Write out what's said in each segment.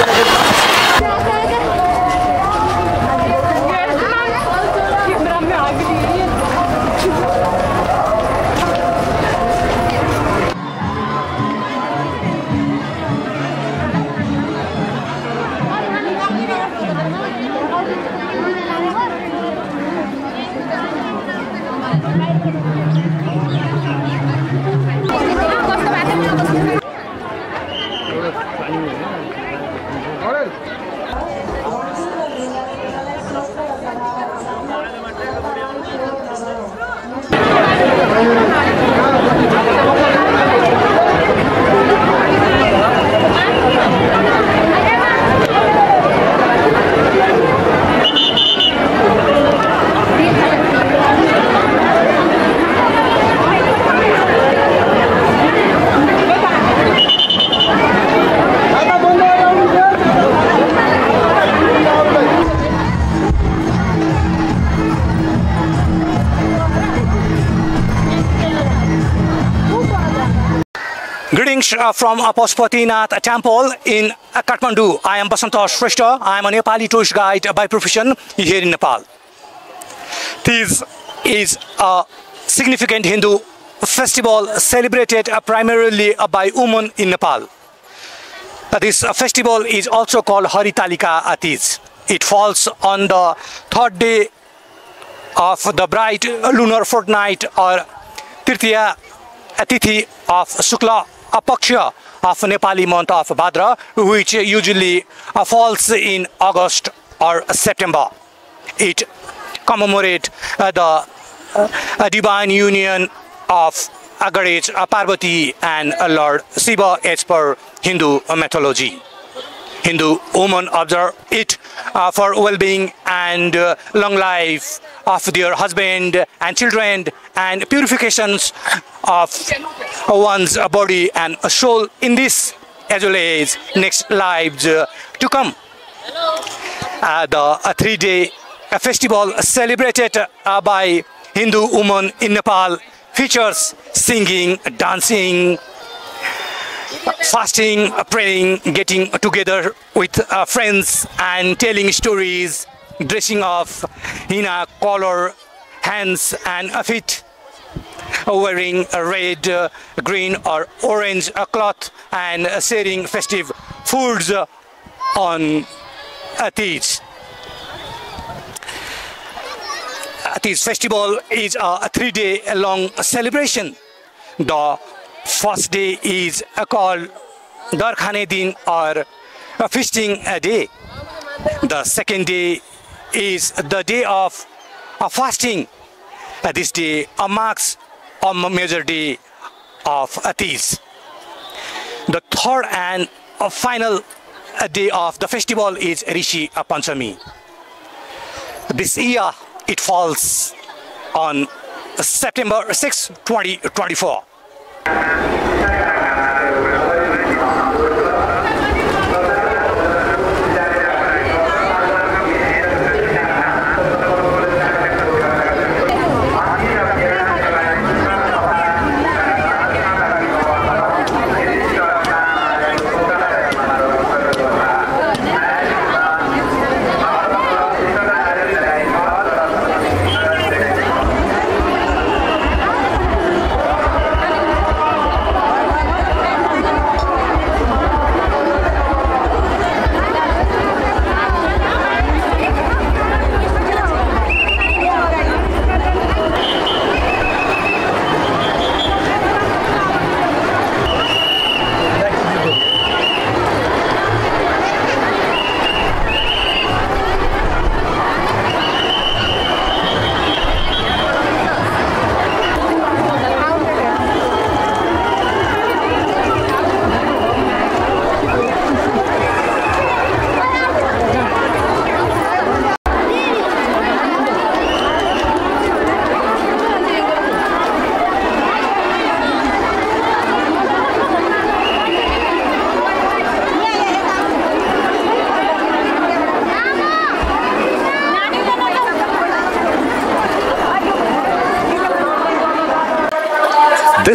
Greetings uh, from uh, Temple in uh, Kathmandu. I am Basanta Shrestha. I am a Nepali tourist guide by profession here in Nepal. This is a significant Hindu festival celebrated uh, primarily uh, by women in Nepal. Uh, this uh, festival is also called Haritalika Atiz. It falls on the third day of the bright lunar fortnight or Tirtiya Atithi of Shukla Apaksha of Nepali month of Bhadra, which usually uh, falls in August or September. It commemorates uh, the uh, divine union of Agarej, uh, Parvati and uh, Lord Shiva as per Hindu mythology. Hindu women observe it uh, for well-being and uh, long life of their husband and children and purifications of one's body and soul in this as well as next lives uh, to come. Uh, the uh, three-day festival celebrated uh, by Hindu women in Nepal features singing, dancing, fasting, praying, getting together with uh, friends and telling stories, dressing up in a color, hands and feet, wearing a red, uh, green or orange cloth and sharing festive foods on Teej. Teej festival is a three-day long celebration. The first day is called Darkhane Din or feasting day. The second day is the day of fasting. This day marks a major day of Teej. The third and final day of the festival is Rishi Panchami. This year it falls on September 6, 2024.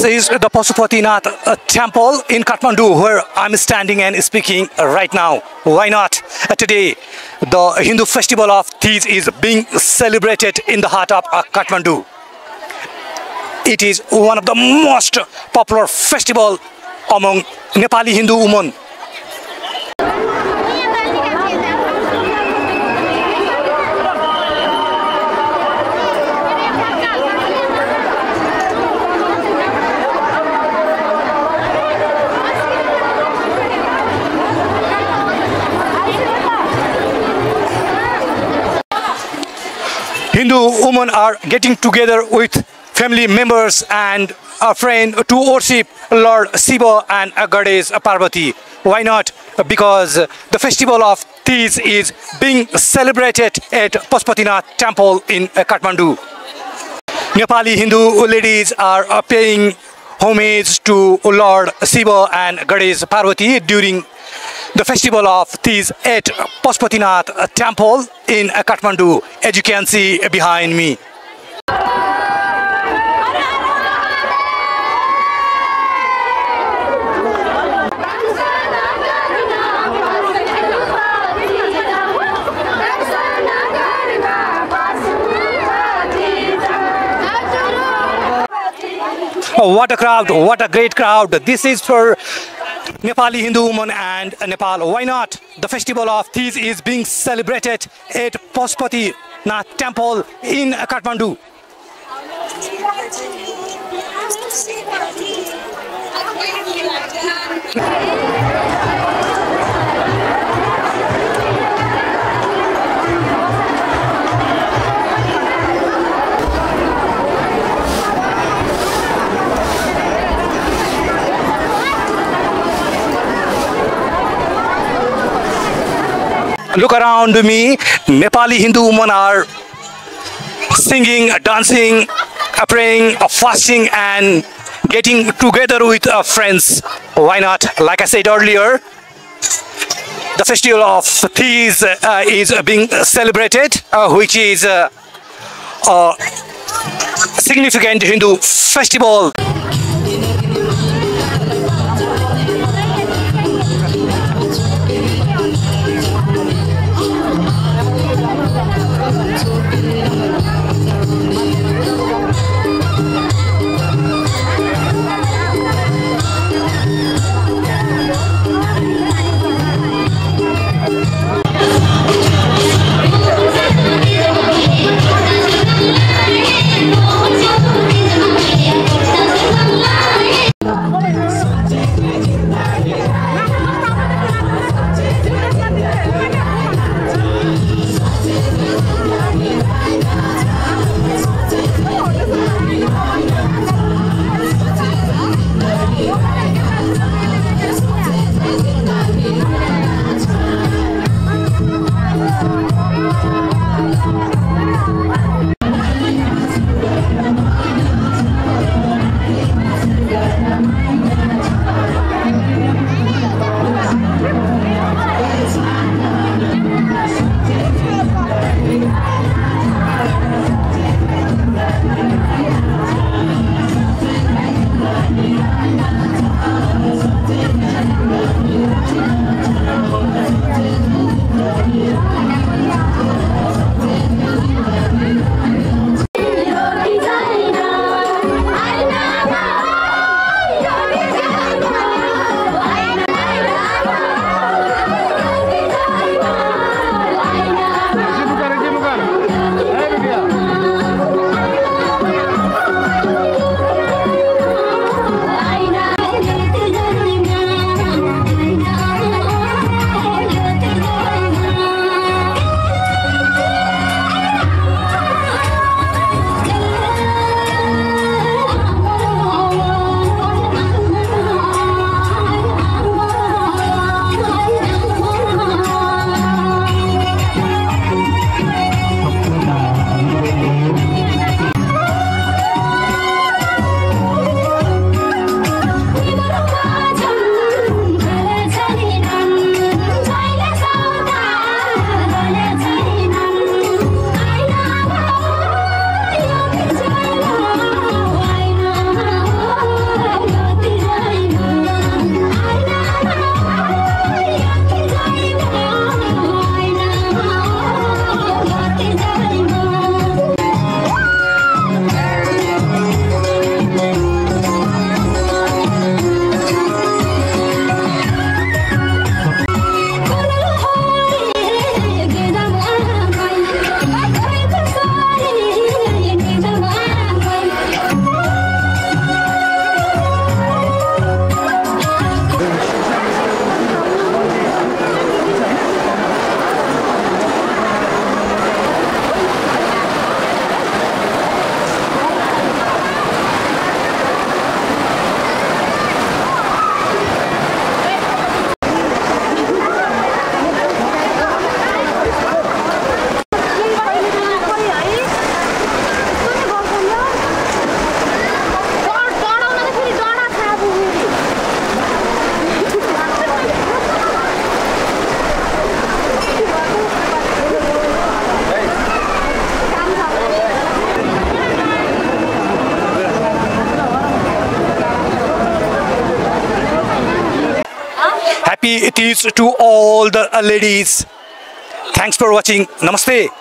This is the Pashupatinath uh, temple in Kathmandu where I'm standing and speaking right now. Why not? Uh, today, the Hindu festival of Teej is being celebrated in the heart of uh, Kathmandu. It is one of the most popular festival among Nepali Hindu women. Hindu women are getting together with family members and a friend to worship Lord Shiva and Goddess Parvati. Why not? Because the festival of Teej is being celebrated at Pashupatinath temple in Kathmandu. Nepali Hindu ladies are uh, paying homage to Lord Shiva and Goddess Parvati during the festival of Teej at Pashupatinath temple in Kathmandu as you can see behind me. Oh, what a crowd, what a great crowd. This is for Nepali Hindu women and Nepal. Why not? The festival of Teej is being celebrated at Pashupati Nath temple in Kathmandu. Look around me, Nepali Hindu women are singing, dancing, praying, fasting and getting together with uh, friends. Why not? Like I said earlier, the festival of Teej uh, is being celebrated, uh, which is uh, a significant Hindu festival. Happy to all the ladies. Thanks for watching. Namaste.